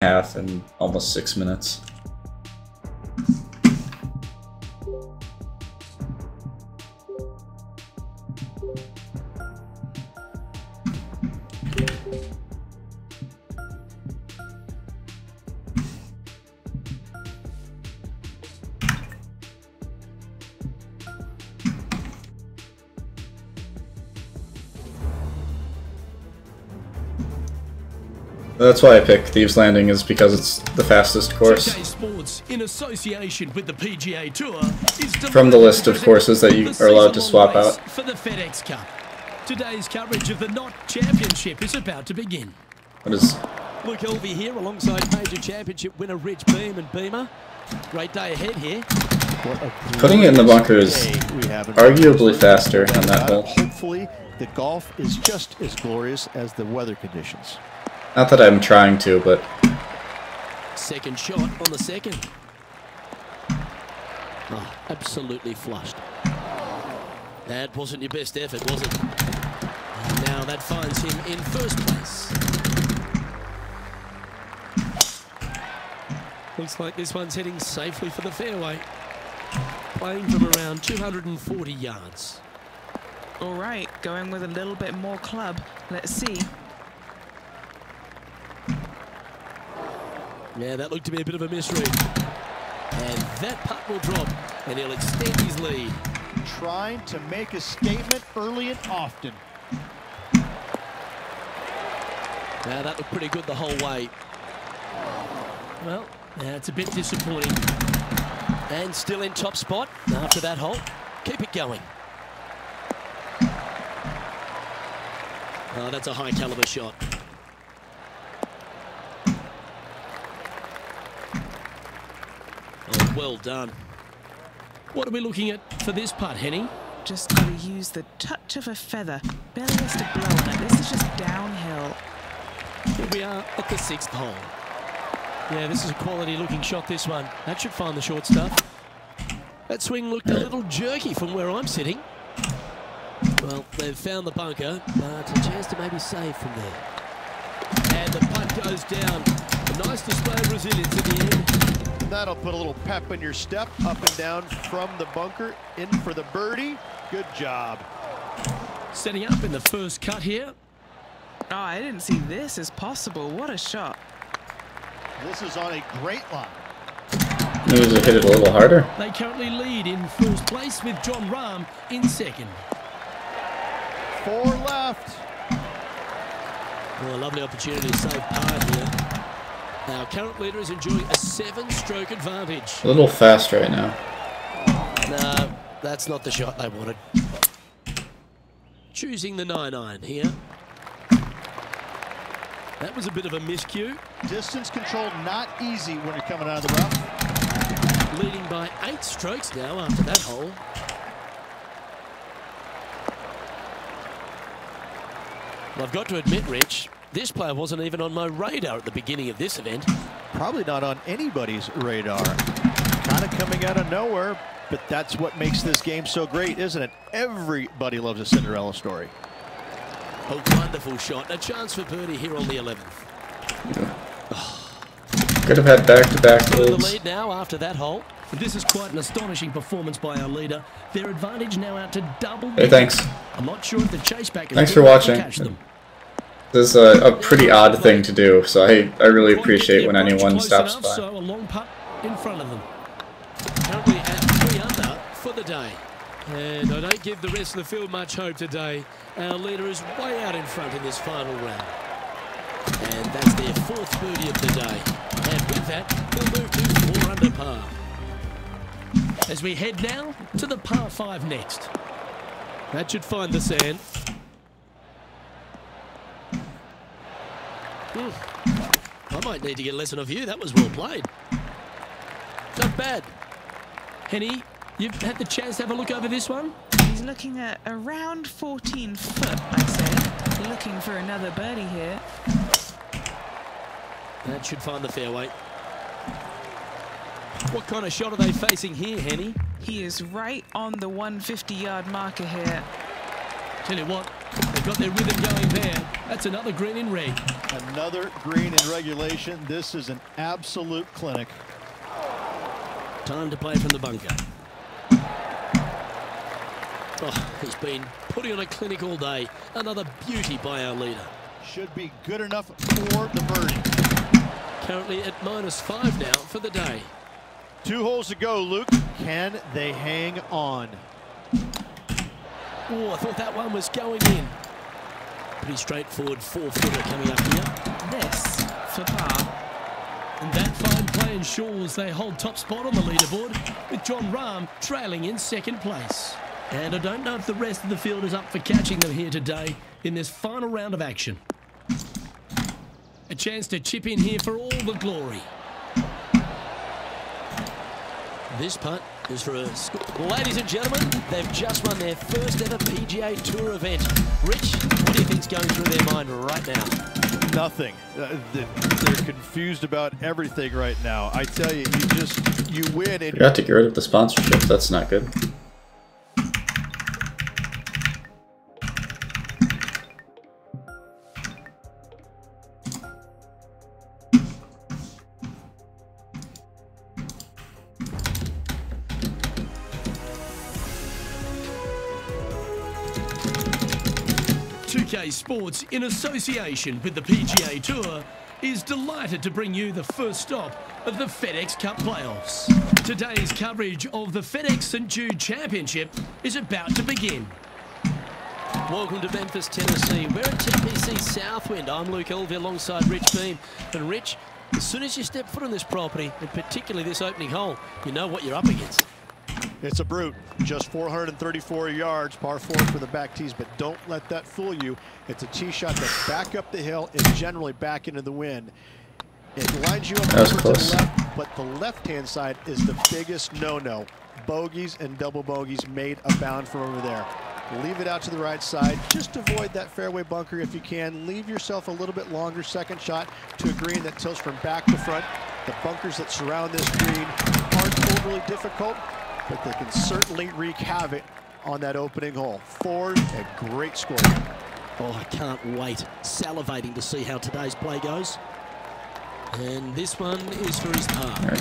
half in almost six minutes. That's why I picked Thieves Landing is because it's the fastest course. Sports, in association with the PGA Tour, is From the list of courses that you are allowed to swap out. For the FedEx Cup. Today's coverage of the Knot Championship is about to begin. What is Luke Elvey here alongside Major Championship winner Rich Beem and Beamer. Great day ahead here. putting it in the bunker is we have in arguably front of us. faster on that uh, hole. Hopefully, the golf is just as glorious as the weather conditions. Not that I'm trying to, but Second shot on the second. Oh, absolutely flushed. That wasn't your best effort, was it? And now that finds him in first place. Looks like this one's heading safely for the fairway. Playing from around 240 yards. All right, going with a little bit more club. Let's see. Yeah, that looked to be a bit of a misread. And that putt will drop, and he'll extend his lead. Trying to make a statement early and often. Now that looked pretty good the whole way. Well, it's a bit disappointing. And still in top spot after that hole. Keep it going. Oh, that's a high caliber shot. Oh, well done. What are we looking at for this putt, Henni? Just got to use the touch of a feather. Barely has to blow on it. This is just downhill. Here we are at the sixth hole. Yeah, this is a quality looking shot, this one. That should find the short stuff. That swing looked a little jerky from where I'm sitting. Well, they've found the bunker, but a chance to maybe save from there. And the putt goes down. A nice display of resilience at the end. That'll put a little pep in your step, up and down from the bunker, in for the birdie. Good job. Setting up in the first cut here. Oh, I didn't see this as possible. What a shot. This is on a great line. maybe to hit it a little harder. They currently lead in first place with Jon Rahm in second. Four left. Well, a lovely opportunity to save par here. Our current leader is enjoying a seven-stroke advantage. A little fast right now. No, that's not the shot they wanted. Choosing the 9-iron here. That was a bit of a miscue. Distance control not easy when you're coming out of the rough. Leading by eight strokes now after that hole. Well, I've got to admit, Rich, this player wasn't even on my radar at the beginning of this event. Probably not on anybody's radar. Kind of coming out of nowhere, but that's what makes this game so great, isn't it? Everybody loves a Cinderella story. A wonderful shot. A chance for birdie here on the 11th. Could have had back-to-back In the lead now after that hole. This is quite an astonishing performance by our leader. Their advantage now out to double. Hey, thanks. I'm not sure if the chase back is Thanks for enough to watching. This is a, a pretty odd thing to do, so I, I really appreciate when anyone stops by. So a long putt in front of them. Currently at three under for the day. And I don't give the rest of the field much hope today. Our leader is way out in front in this final round. And that's their fourth birdie of the day. And with that, they'll move to four under par. As we head now to the par five next. That should find the sand. Hmm. I might need to get a lesson of you. That was well played. Not bad. Henni, you've had the chance to have a look over this one? He's looking at around 14 foot, I'd say. Looking for another birdie here. That should find the fairway. What kind of shot are they facing here, Henni? He is right on the 150 yard marker here. Tell you what, got their rhythm going there. That's another green in red. Another green in regulation. This is an absolute clinic. Time to play from the bunker. Oh, he's been putting on a clinic all day. Another beauty by our leader. Should be good enough for the birdie. Currently at minus five now for the day. Two holes to go, Luke. Can they hang on? Oh, I thought that one was going in. Pretty straightforward four-footer coming up here. This for par. And that fine play ensures they hold top spot on the leaderboard, with Jon Rahm trailing in second place. And I don't know if the rest of the field is up for catching them here today in this final round of action. A chance to chip in here for all the glory. This putt is for a sc- Ladies and gentlemen, they've just won their first ever PGA Tour event. Rich, what do you think's going through their mind right now? Nothing. Uh, they're confused about everything right now. I tell you, you just you win and Forgot to get rid of the sponsorship. That's not good. Sports, in association with the PGA Tour, is delighted to bring you the first stop of the FedEx Cup playoffs. Today's coverage of the FedEx St. Jude Championship is about to begin. Welcome to Memphis, Tennessee. We're at TPC Southwind. I'm Luke Elvey alongside Rich Beem. And Rich, as soon as you step foot on this property, and particularly this opening hole, you know what you're up against. It's a brute. Just 434 yards, par four for the back tees, but don't let that fool you. It's a tee shot that's back up the hill and generally back into the wind. It lines you up That was close. to the left, but the left-hand side is the biggest no-no. Bogeys and double bogeys made a bound from over there. Leave it out to the right side. Just avoid that fairway bunker if you can. Leave yourself a little bit longer second shot to a green that tilts from back to front. The bunkers that surround this green aren't overly difficult, but they can certainly wreak havoc on that opening hole. Ford, a great score. Oh, I can't wait. Salivating to see how today's play goes. And this one is for his par.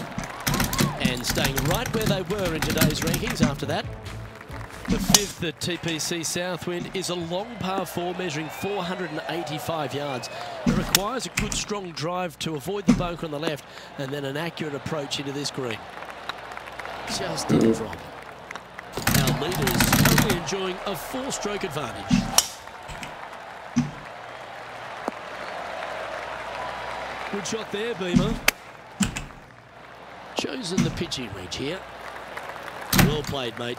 And staying right where they were in today's rankings after that. The fifth at TPC Southwind is a long par four measuring 485 yards. It requires a good strong drive to avoid the bunker on the left and then an accurate approach into this green. Just drop. Our leader is currently enjoying a four-stroke advantage. Good shot there, Beamer. Chosen the pitching range here. Well played, mate.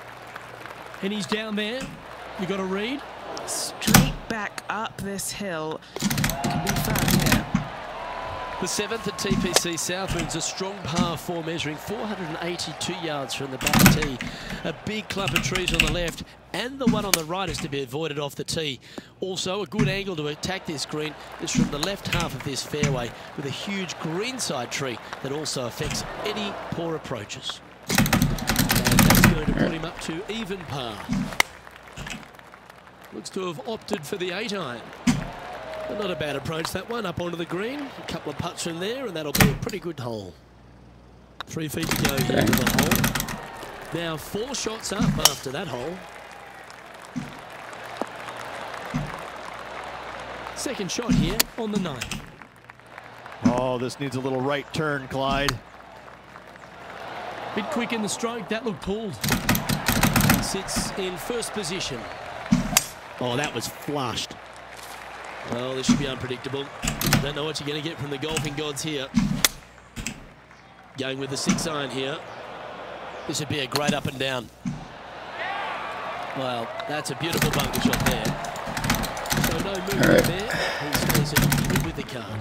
And he's down there. You got a read? Straight back up this hill. The seventh at TPC Southwind's a strong par four measuring 482 yards from the back tee. A big clump of trees on the left and the one on the right is to be avoided off the tee. Also, a good angle to attack this green is from the left half of this fairway with a huge greenside tree that also affects any poor approaches. And that's going to put him up to even par. Looks to have opted for the eight iron. But not a bad approach, that one, up onto the green. A couple of putts in there, and that'll be a pretty good hole. Three feet to go here to the hole. Now four shots up after that hole. Second shot here on the ninth. Oh, this needs a little right turn, Clyde. Bit quick in the stroke, that looked pulled. He sits in first position. Oh, that was flushed. Well, this should be unpredictable. Don't know what you're going to get from the golfing gods here. Going with the six iron here. This would be a great up and down. Well, that's a beautiful bunker shot there. So no movement right. there. He stays with the card.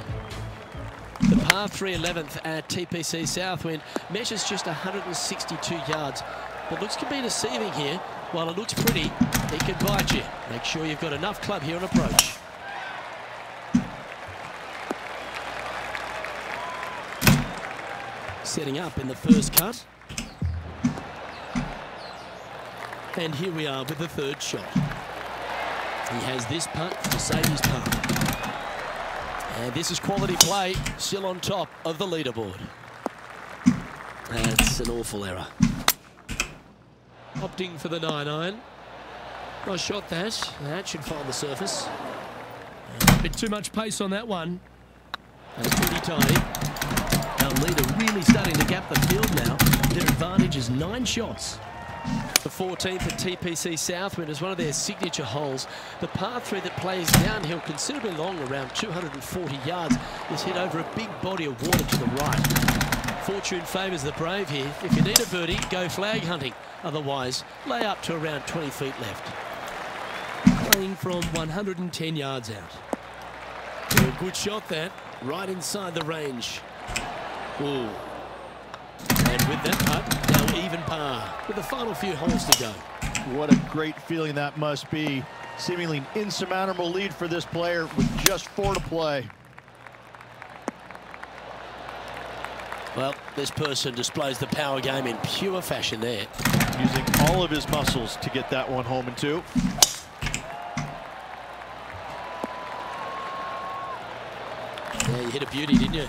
The par 3 11th at TPC Southwind measures just 162 yards, but looks can be deceiving here. While it looks pretty, it can bite you. Make sure you've got enough club here on approach. Setting up in the first cut. And here we are with the third shot. He has this putt to save his putt. And this is quality play, still on top of the leaderboard. That's an awful error. Opting for the 9-iron. Nice shot that. That should find the surface. A bit too much pace on that one. That's pretty tidy. Our leader really starting to gap the field now. Their advantage is nine shots. The 14th at TPC Southwind is one of their signature holes. The par 3 that plays downhill considerably long, around 240 yards, is hit over a big body of water to the right. Fortune favours the brave here. If you need a birdie, go flag hunting. Otherwise, lay up to around 20 feet left. Playing from 110 yards out. A good shot that, right inside the range. Ooh. And with that putt, now even par, with the final few holes to go. What a great feeling that must be. Seemingly an insurmountable lead for this player with just four to play. Well, this person displays the power game in pure fashion there. Using all of his muscles to get that one home in two. Yeah, you hit a beauty, didn't you?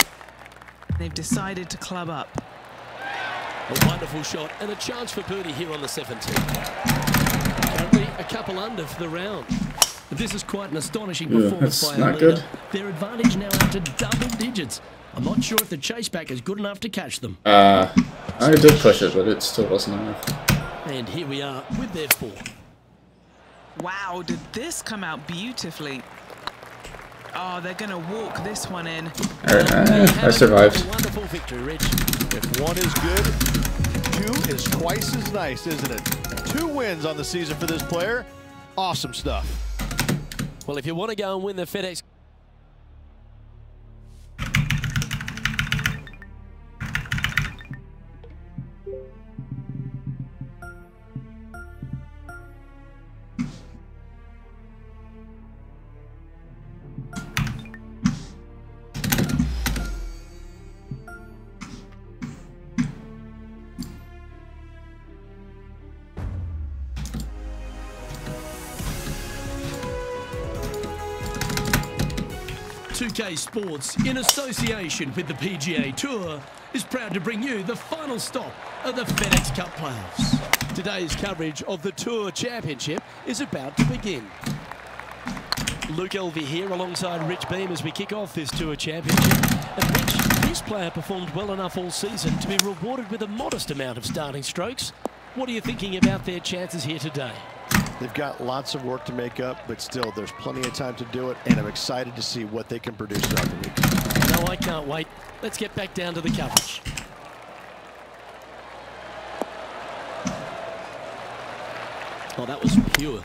They've decided to club up. A wonderful shot and a chance for birdie here on the 17th. Currently a couple under for the round. This is quite an astonishing Yeah, performance that's by our not leader. good. Their advantage now up to double digits. I'm not sure if the chase back is good enough to catch them. Uh, I did push it, but it still wasn't enough. And here we are with their four. Wow, did this come out beautifully? Oh, they're going to walk this one in. Alright, Well, uh, I have survived. Wonderful victory, Rich. If one is good, two is twice as nice, isn't it? Two wins on the season for this player. Awesome stuff. Well, if you want to go and win the FedEx Two K Sports, in association with the PGA Tour, is proud to bring you the final stop of the FedEx Cup playoffs. Today's coverage of the Tour Championship is about to begin. Luke Elvey here alongside Rich Beem as we kick off this Tour Championship. And Rich, this player performed well enough all season to be rewarded with a modest amount of starting strokes. What are you thinking about their chances here today? They've got lots of work to make up, but still, there's plenty of time to do it, and I'm excited to see what they can produce throughout the week. No, I can't wait. Let's get back down to the coverage. Oh, that was pure.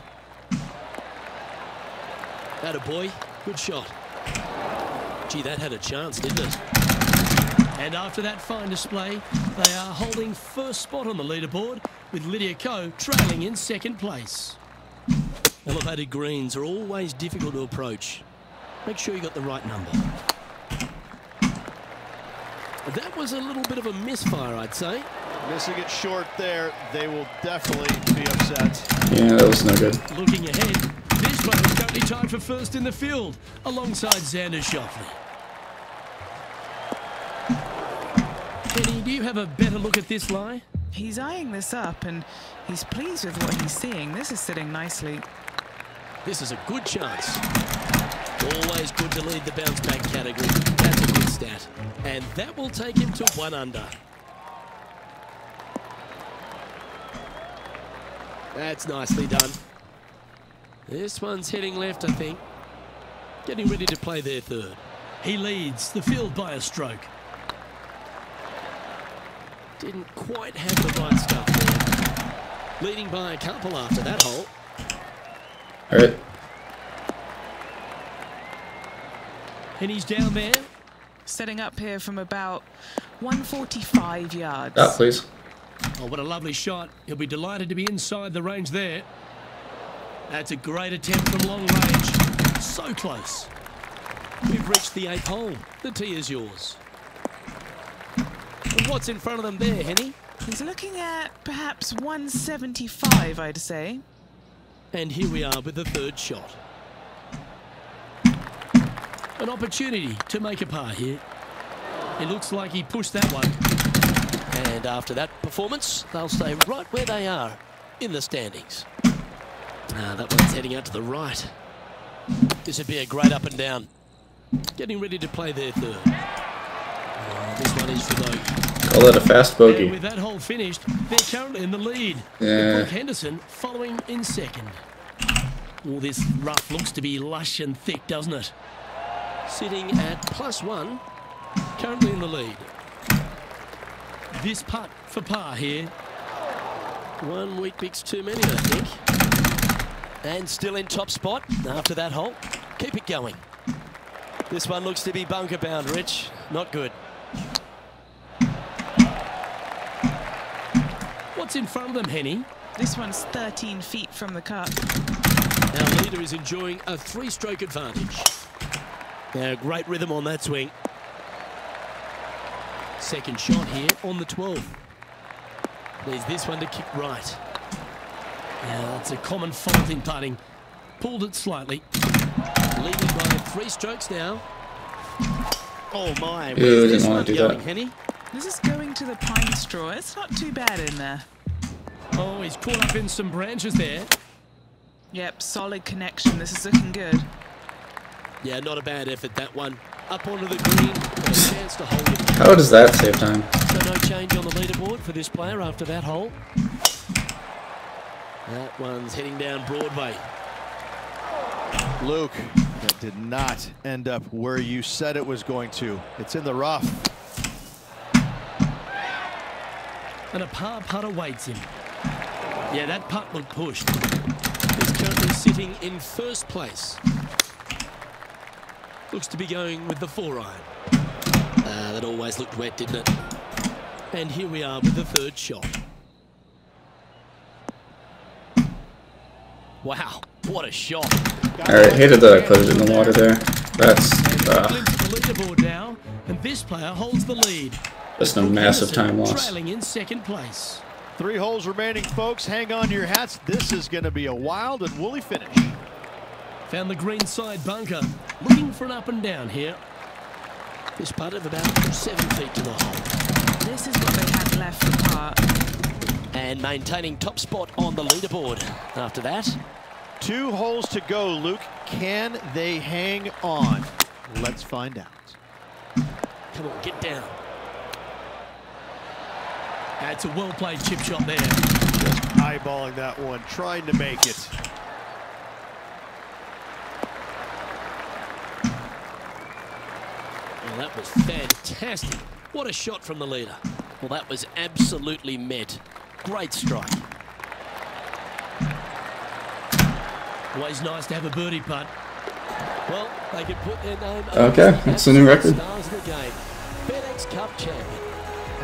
That a boy. Good shot. Gee, that had a chance, didn't it? And after that fine display, they are holding first spot on the leaderboard with Lydia Ko trailing in second place. Elevated greens are always difficult to approach. Make sure you got the right number. That was a little bit of a misfire, I'd say. Missing it short there, they will definitely be upset. Yeah, that was no good. Looking ahead, this player is currently tied for first in the field, alongside Xander Schauffele. Kenny, do you have a better look at this lie? He's eyeing this up and he's pleased with what he's seeing. This is sitting nicely. This is a good chance. Always good to lead the bounce back category. That's a good stat. And that will take him to one under. That's nicely done. This one's heading left, I think. Getting ready to play their third. He leads the field by a stroke. Didn't quite have the right stuff there. Leading by a couple after that hole. Alright. And he's down there. Setting up here from about 145 yards. That, please. Oh, what a lovely shot. He'll be delighted to be inside the range there. That's a great attempt from long range. So close. We've reached the eighth hole. The tee is yours. What's in front of them there, Henni? He's looking at perhaps 175, I'd say. And here we are with the third shot. an opportunity to make a par here. It looks like he pushed that one. And after that performance, they'll stay right where they are in the standings. Ah, that one's heading out to the right. This would be a great up and down. Getting ready to play their third. Call that a fast And bogey. with that hole finished, they're currently in the lead. With Yeah. Brooke Henderson following in second. All this rough looks to be lush and thick, doesn't it? Sitting at plus one, currently in the lead. This putt for par here. One week picks too many, I think. And still in top spot after that hole. Keep it going. This one looks to be bunker bound, Rich. Not good. What's in front of them, Henni? This one's 13 feet from the cup. Our leader is enjoying a three-stroke advantage. Now, great rhythm on that swing. Second shot here on the 12th. There's this one to kick right. Now, that's a common fault in putting. Pulled it slightly. Leading by three strokes now. Oh my, Ew, where's didn't this wanna one do going, that. Henni? This is going to the pine straw. It's not too bad in there. Oh, he's caught up in some branches there. Yep, solid connection. This is looking good. Yeah, not a bad effort, that one. Up onto the green, got a chance to hold it. How does that save time? So no change on the leaderboard for this player after that hole. That one's heading down Broadway. Luke, that did not end up where you said it was going to. It's in the rough. And a par putt awaits him. Yeah, that putt looked pushed. He's currently sitting in first place. Looks to be going with the four iron. Ah, that always looked wet, didn't it? And here we are with the third shot. Wow, what a shot. Alright, hated that I put it in the water there. That's uh, glimpse at the leaderboard now, and this player holds the lead. just a massive time loss. Trailing in second place. Three holes remaining, folks. Hang on to your hats. This is going to be a wild and woolly finish. Found the green side bunker. Looking for an up and down here. This putt of about seven feet to the hole. This is what they had left for par. And maintaining top spot on the leaderboard. After that, Two holes to go, Luke. Can they hang on? Let's find out. come on, get down. That's a well-played chip shot there. Eyeballing that one, trying to make it. Well, that was fantastic. What a shot from the leader. Well, that was absolutely met. Great strike. Always nice to have a birdie putt. Well, they can put their name Okay, the that's the new record. Stars of the game. FedEx Cup champion.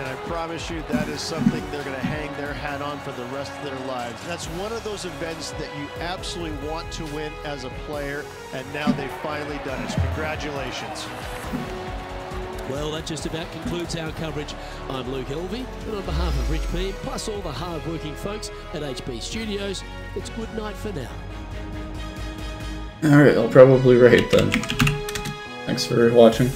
And I promise you that is something they're going to hang their hat on for the rest of their lives. That's one of those events that you absolutely want to win as a player, and now they've finally done it. Congratulations. Well, that just about concludes our coverage. I'm Luke Elvey, and on behalf of Rich P, plus all the hard-working folks at HB Studios, it's good night for now. Alright, I'll probably rate then. Thanks for watching.